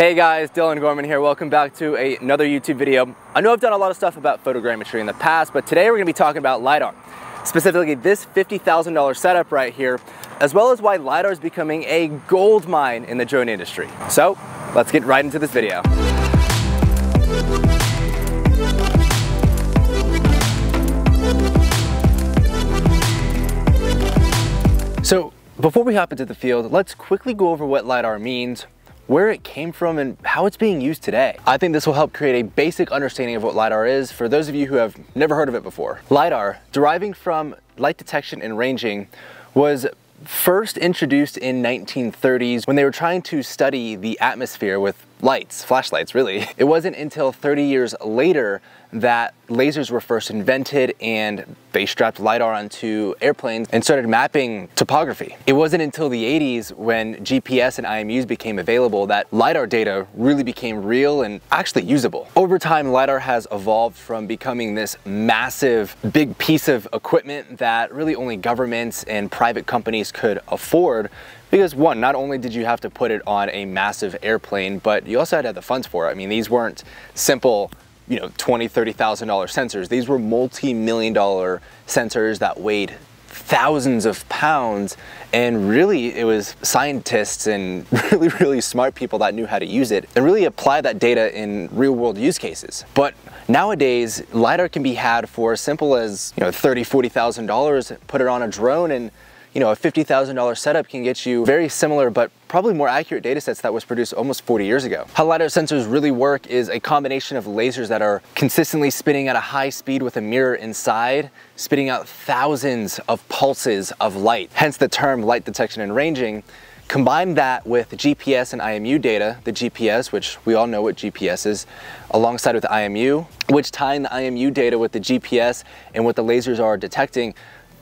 Hey guys, Dylan Gorman here. Welcome back to a, another YouTube video. I know I've done a lot of stuff about photogrammetry in the past, but today we're gonna be talking about LiDAR. Specifically this $50,000 setup right here, as well as why LiDAR is becoming a gold mine in the drone industry. So let's get right into this video. So before we hop into the field, let's quickly go over what LiDAR means, where it came from and how it's being used today. I think this will help create a basic understanding of what LiDAR is for those of you who have never heard of it before. LiDAR, deriving from light detection and ranging, was first introduced in 1930s when they were trying to study the atmosphere with lights, flashlights really. It wasn't until 30 years later that lasers were first invented and they strapped LiDAR onto airplanes and started mapping topography. It wasn't until the 80s when GPS and IMUs became available that LiDAR data really became real and actually usable. Over time, LiDAR has evolved from becoming this massive, big piece of equipment that really only governments and private companies could afford because one, not only did you have to put it on a massive airplane, but you also had to have the funds for it. I mean, these weren't simple you know, $20,000, $30,000 sensors. These were multi-million dollar sensors that weighed thousands of pounds and really it was scientists and really really smart people that knew how to use it and really apply that data in real world use cases but nowadays lidar can be had for as simple as you know 30 40 thousand dollars put it on a drone and you know, a $50,000 setup can get you very similar but probably more accurate data sets that was produced almost 40 years ago. How LiDAR sensors really work is a combination of lasers that are consistently spinning at a high speed with a mirror inside, spitting out thousands of pulses of light, hence the term light detection and ranging. Combine that with GPS and IMU data, the GPS, which we all know what GPS is, alongside with IMU, which tying the IMU data with the GPS and what the lasers are detecting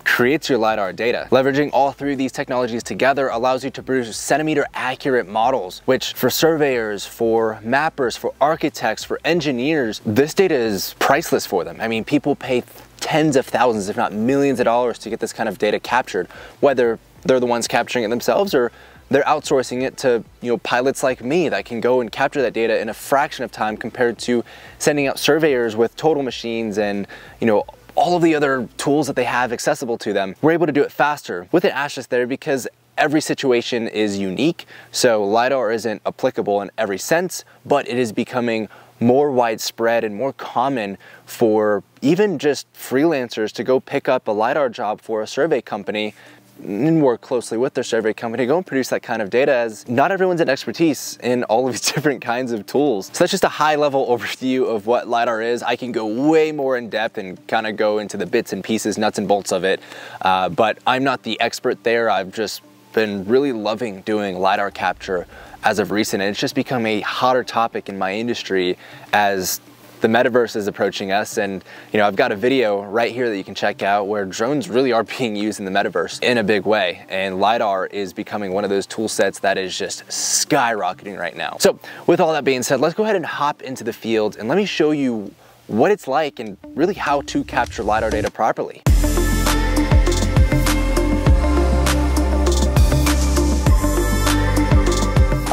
creates your LiDAR data. Leveraging all three of these technologies together allows you to produce centimeter accurate models, which for surveyors, for mappers, for architects, for engineers, this data is priceless for them. I mean, people pay tens of thousands, if not millions of dollars to get this kind of data captured, whether they're the ones capturing it themselves or they're outsourcing it to you know pilots like me that can go and capture that data in a fraction of time compared to sending out surveyors with total machines and you know all of the other tools that they have accessible to them. We're able to do it faster with an asterisk there because every situation is unique. So LiDAR isn't applicable in every sense, but it is becoming more widespread and more common for even just freelancers to go pick up a LiDAR job for a survey company and work closely with their survey company, go and produce that kind of data as not everyone's an expertise in all of these different kinds of tools. So that's just a high level overview of what LiDAR is. I can go way more in depth and kind of go into the bits and pieces, nuts and bolts of it. Uh, but I'm not the expert there. I've just been really loving doing LiDAR capture as of recent and it's just become a hotter topic in my industry as the metaverse is approaching us and you know I've got a video right here that you can check out where drones really are being used in the metaverse in a big way and LiDAR is becoming one of those tool sets that is just skyrocketing right now. So with all that being said, let's go ahead and hop into the field and let me show you what it's like and really how to capture LiDAR data properly.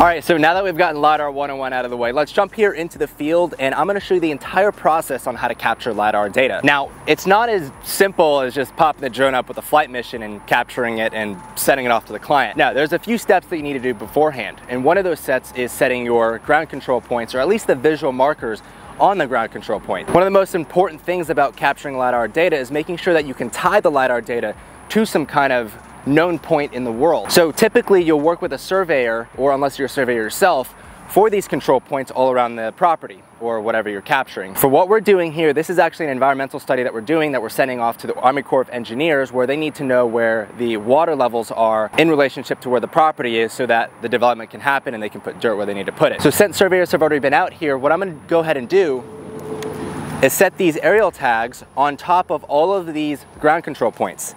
All right, so now that we've gotten LiDAR 101 out of the way, let's jump here into the field and I'm gonna show you the entire process on how to capture LiDAR data. Now, it's not as simple as just popping the drone up with a flight mission and capturing it and sending it off to the client. Now, there's a few steps that you need to do beforehand. And one of those sets is setting your ground control points, or at least the visual markers on the ground control point. One of the most important things about capturing LiDAR data is making sure that you can tie the LiDAR data to some kind of known point in the world. So typically you'll work with a surveyor, or unless you're a surveyor yourself, for these control points all around the property or whatever you're capturing. For what we're doing here, this is actually an environmental study that we're doing that we're sending off to the Army Corps of Engineers where they need to know where the water levels are in relationship to where the property is so that the development can happen and they can put dirt where they need to put it. So since surveyors have already been out here, what I'm gonna go ahead and do is set these aerial tags on top of all of these ground control points.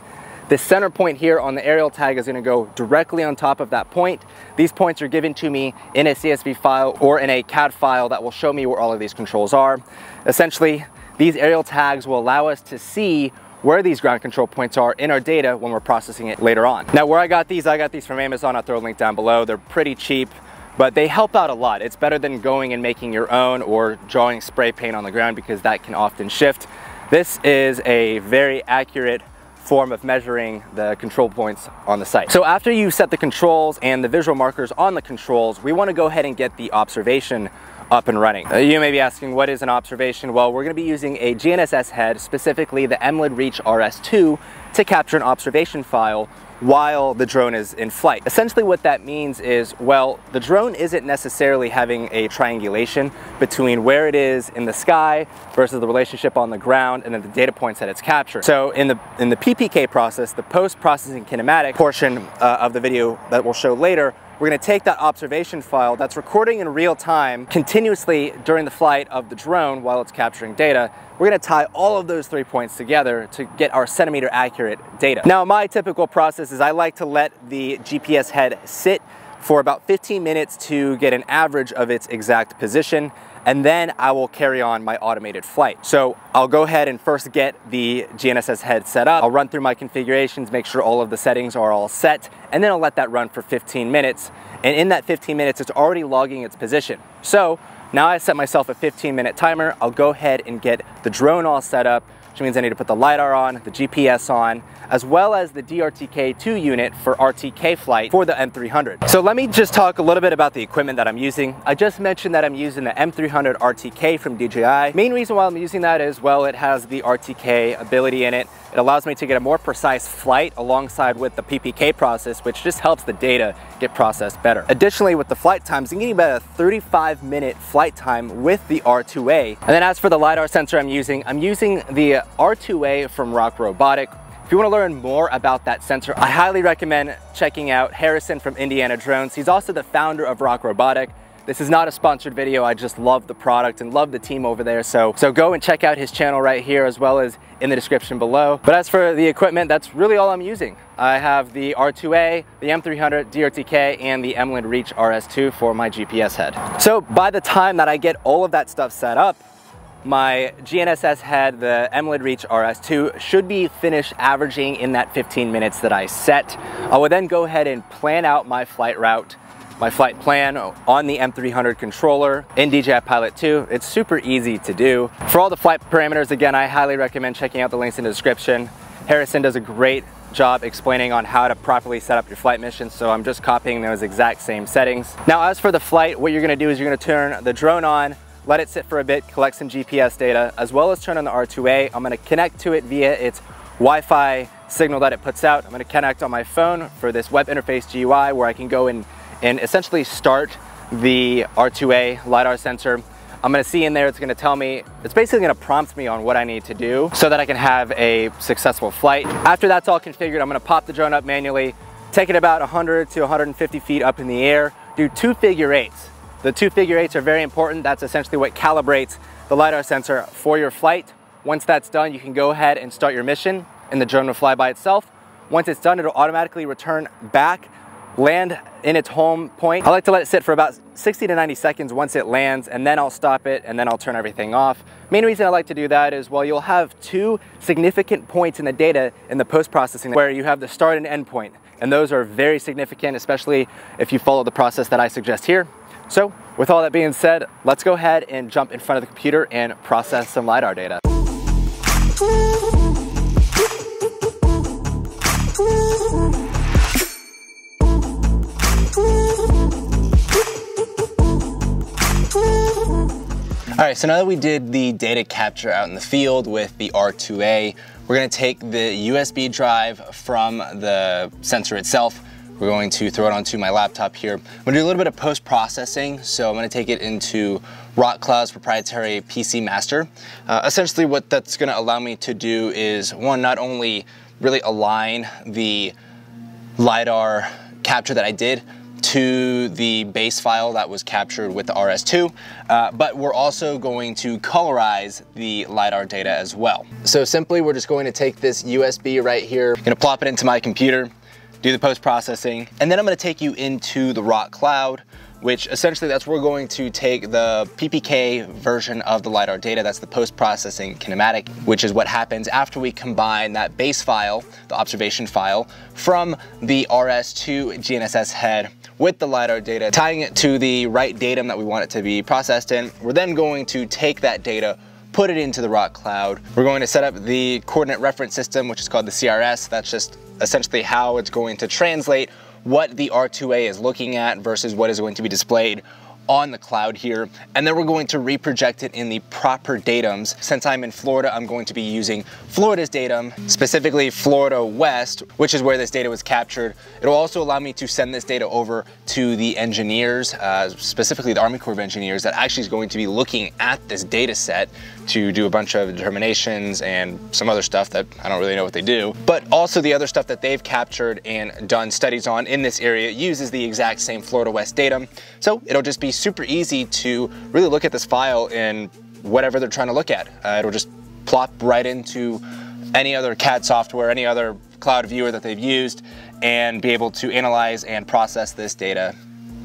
The center point here on the aerial tag is gonna go directly on top of that point. These points are given to me in a CSV file or in a CAD file that will show me where all of these controls are. Essentially, these aerial tags will allow us to see where these ground control points are in our data when we're processing it later on. Now where I got these, I got these from Amazon. I'll throw a link down below. They're pretty cheap but they help out a lot. It's better than going and making your own or drawing spray paint on the ground because that can often shift. This is a very accurate form of measuring the control points on the site. So after you set the controls and the visual markers on the controls, we wanna go ahead and get the observation up and running. Uh, you may be asking, what is an observation? Well, we're gonna be using a GNSS head, specifically the EMLID Reach RS2, to capture an observation file while the drone is in flight. Essentially what that means is, well, the drone isn't necessarily having a triangulation between where it is in the sky versus the relationship on the ground and then the data points that it's captured. So in the, in the PPK process, the post-processing kinematic portion uh, of the video that we'll show later, we're gonna take that observation file that's recording in real time continuously during the flight of the drone while it's capturing data. We're gonna tie all of those three points together to get our centimeter accurate data. Now, my typical process is I like to let the GPS head sit for about 15 minutes to get an average of its exact position and then I will carry on my automated flight. So I'll go ahead and first get the GNSS head set up. I'll run through my configurations, make sure all of the settings are all set, and then I'll let that run for 15 minutes. And in that 15 minutes, it's already logging its position. So now I set myself a 15 minute timer. I'll go ahead and get the drone all set up, which means I need to put the LiDAR on, the GPS on, as well as the DRTK2 unit for RTK flight for the M300. So let me just talk a little bit about the equipment that I'm using. I just mentioned that I'm using the M300 RTK from DJI. Main reason why I'm using that is, well, it has the RTK ability in it. It allows me to get a more precise flight alongside with the PPK process, which just helps the data get processed better. Additionally, with the flight times, I'm getting about a 35 minute flight time with the R2A. And then as for the LiDAR sensor I'm using, I'm using the R2A from Rock Robotic. If you wanna learn more about that sensor, I highly recommend checking out Harrison from Indiana Drones. He's also the founder of Rock Robotic. This is not a sponsored video. I just love the product and love the team over there. So, so go and check out his channel right here as well as in the description below. But as for the equipment, that's really all I'm using. I have the R2A, the M300 DRTK, and the EMLID Reach RS2 for my GPS head. So by the time that I get all of that stuff set up, my GNSS head, the EMLID Reach RS2, should be finished averaging in that 15 minutes that I set. I will then go ahead and plan out my flight route, my flight plan on the M300 controller in DJI Pilot 2. It's super easy to do. For all the flight parameters, again, I highly recommend checking out the links in the description. Harrison does a great job explaining on how to properly set up your flight mission, so I'm just copying those exact same settings. Now, as for the flight, what you're gonna do is you're gonna turn the drone on, let it sit for a bit, collect some GPS data, as well as turn on the R2A. I'm gonna connect to it via its Wi-Fi signal that it puts out. I'm gonna connect on my phone for this web interface GUI where I can go and, and essentially start the R2A LiDAR sensor. I'm gonna see in there, it's gonna tell me, it's basically gonna prompt me on what I need to do so that I can have a successful flight. After that's all configured, I'm gonna pop the drone up manually, take it about 100 to 150 feet up in the air, do two figure eights. The two figure eights are very important. That's essentially what calibrates the LiDAR sensor for your flight. Once that's done, you can go ahead and start your mission and the drone will fly by itself. Once it's done, it'll automatically return back, land in its home point. I like to let it sit for about 60 to 90 seconds once it lands and then I'll stop it and then I'll turn everything off. Main reason I like to do that is well, you'll have two significant points in the data in the post-processing where you have the start and end point. And those are very significant, especially if you follow the process that I suggest here. So with all that being said, let's go ahead and jump in front of the computer and process some LiDAR data. All right, so now that we did the data capture out in the field with the R2A, we're gonna take the USB drive from the sensor itself, we're going to throw it onto my laptop here. I'm gonna do a little bit of post-processing. So I'm gonna take it into Rocklaw's proprietary PC Master. Uh, essentially what that's gonna allow me to do is one, not only really align the LiDAR capture that I did to the base file that was captured with the RS2, uh, but we're also going to colorize the LiDAR data as well. So simply, we're just going to take this USB right here, gonna plop it into my computer, do the post-processing, and then I'm gonna take you into the Rock Cloud, which essentially that's where we're going to take the PPK version of the LiDAR data, that's the post-processing kinematic, which is what happens after we combine that base file, the observation file, from the RS2 GNSS head with the LiDAR data, tying it to the right datum that we want it to be processed in. We're then going to take that data, put it into the rock cloud. We're going to set up the coordinate reference system, which is called the CRS. That's just essentially how it's going to translate what the R2A is looking at versus what is going to be displayed on the cloud here. And then we're going to reproject it in the proper datums. Since I'm in Florida, I'm going to be using Florida's datum, specifically Florida West, which is where this data was captured. It'll also allow me to send this data over to the engineers, uh, specifically the Army Corps of Engineers, that actually is going to be looking at this data set to do a bunch of determinations and some other stuff that I don't really know what they do. But also the other stuff that they've captured and done studies on in this area uses the exact same Florida West datum. So it'll just be super easy to really look at this file in whatever they're trying to look at. Uh, it'll just plop right into any other CAD software, any other cloud viewer that they've used, and be able to analyze and process this data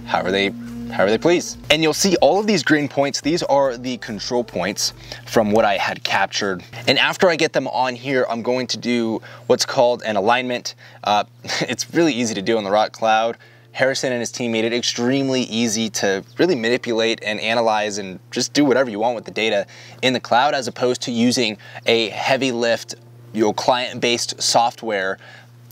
however they however they please. And you'll see all of these green points, these are the control points from what I had captured. And after I get them on here, I'm going to do what's called an alignment. Uh, it's really easy to do on the Rock Cloud. Harrison and his team made it extremely easy to really manipulate and analyze and just do whatever you want with the data in the cloud as opposed to using a heavy lift you know, client-based software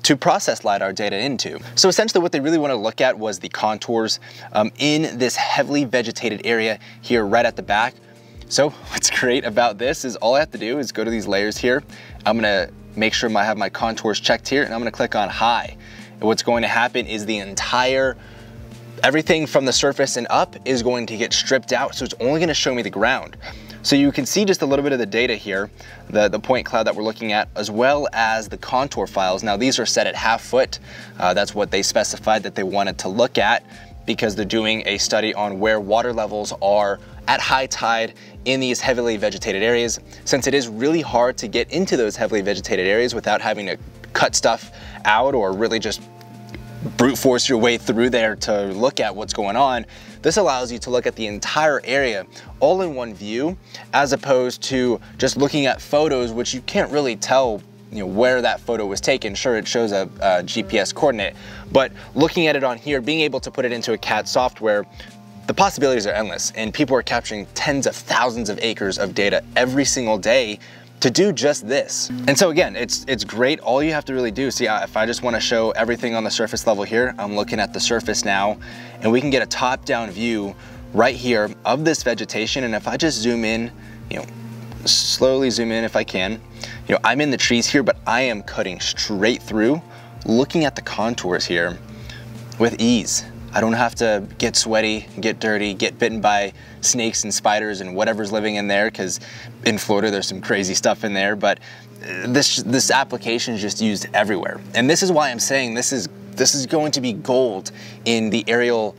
to process LiDAR data into. So essentially what they really want to look at was the contours um, in this heavily vegetated area here right at the back. So what's great about this is all I have to do is go to these layers here. I'm gonna make sure I have my contours checked here and I'm gonna click on high. And what's going to happen is the entire, everything from the surface and up is going to get stripped out. So it's only gonna show me the ground. So you can see just a little bit of the data here, the, the point cloud that we're looking at, as well as the contour files. Now these are set at half foot. Uh, that's what they specified that they wanted to look at because they're doing a study on where water levels are at high tide in these heavily vegetated areas. Since it is really hard to get into those heavily vegetated areas without having to cut stuff out or really just brute force your way through there to look at what's going on. This allows you to look at the entire area all in one view, as opposed to just looking at photos, which you can't really tell you know, where that photo was taken. Sure, it shows a, a GPS coordinate, but looking at it on here, being able to put it into a CAD software, the possibilities are endless and people are capturing tens of thousands of acres of data every single day to do just this. And so again, it's it's great. All you have to really do, see if I just wanna show everything on the surface level here, I'm looking at the surface now, and we can get a top-down view right here of this vegetation. And if I just zoom in, you know, slowly zoom in if I can, you know, I'm in the trees here, but I am cutting straight through, looking at the contours here with ease. I don't have to get sweaty, get dirty, get bitten by snakes and spiders and whatever's living in there because in Florida there's some crazy stuff in there, but uh, this this application is just used everywhere. And this is why I'm saying this is this is going to be gold in the aerial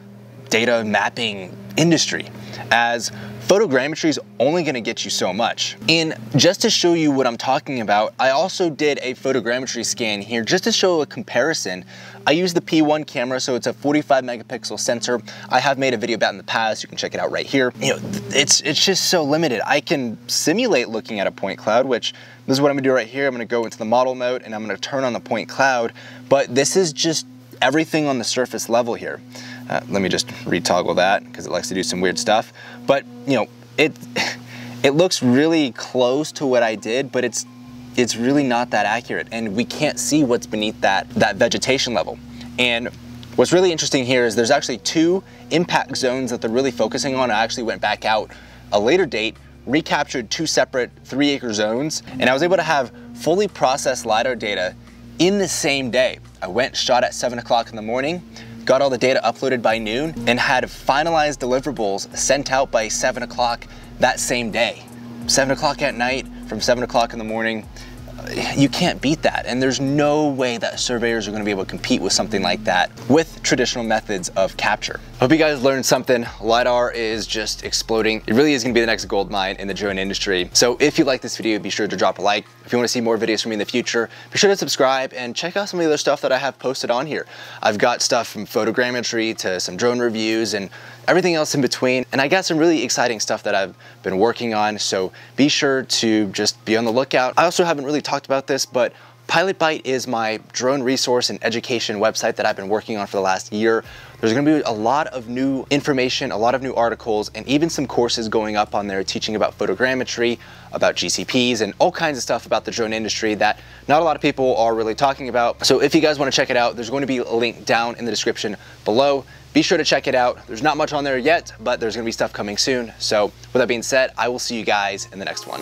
data mapping industry as photogrammetry is only gonna get you so much. And just to show you what I'm talking about, I also did a photogrammetry scan here just to show a comparison. I use the P1 camera, so it's a 45 megapixel sensor. I have made a video about in the past, you can check it out right here. You know, it's, it's just so limited. I can simulate looking at a point cloud, which this is what I'm gonna do right here. I'm gonna go into the model mode and I'm gonna turn on the point cloud, but this is just everything on the surface level here. Uh, let me just retoggle that because it likes to do some weird stuff. But you know, it it looks really close to what I did, but it's it's really not that accurate, and we can't see what's beneath that that vegetation level. And what's really interesting here is there's actually two impact zones that they're really focusing on. I actually went back out a later date, recaptured two separate three acre zones, and I was able to have fully processed LiDAR data in the same day. I went, shot at seven o'clock in the morning, got all the data uploaded by noon, and had finalized deliverables sent out by seven o'clock that same day. Seven o'clock at night, from seven o'clock in the morning, uh, you can't beat that. And there's no way that surveyors are gonna be able to compete with something like that with traditional methods of capture. Hope you guys learned something. LiDAR is just exploding. It really is gonna be the next gold mine in the drone industry. So if you like this video, be sure to drop a like. If you wanna see more videos from me in the future, be sure to subscribe and check out some of the other stuff that I have posted on here. I've got stuff from photogrammetry to some drone reviews and everything else in between. And I got some really exciting stuff that I've been working on. So be sure to just be on the lookout. I also haven't really talked about this, but Pilot PilotByte is my drone resource and education website that I've been working on for the last year. There's gonna be a lot of new information, a lot of new articles, and even some courses going up on there teaching about photogrammetry, about GCPs, and all kinds of stuff about the drone industry that not a lot of people are really talking about. So if you guys wanna check it out, there's going to be a link down in the description below. Be sure to check it out. There's not much on there yet, but there's gonna be stuff coming soon. So with that being said, I will see you guys in the next one.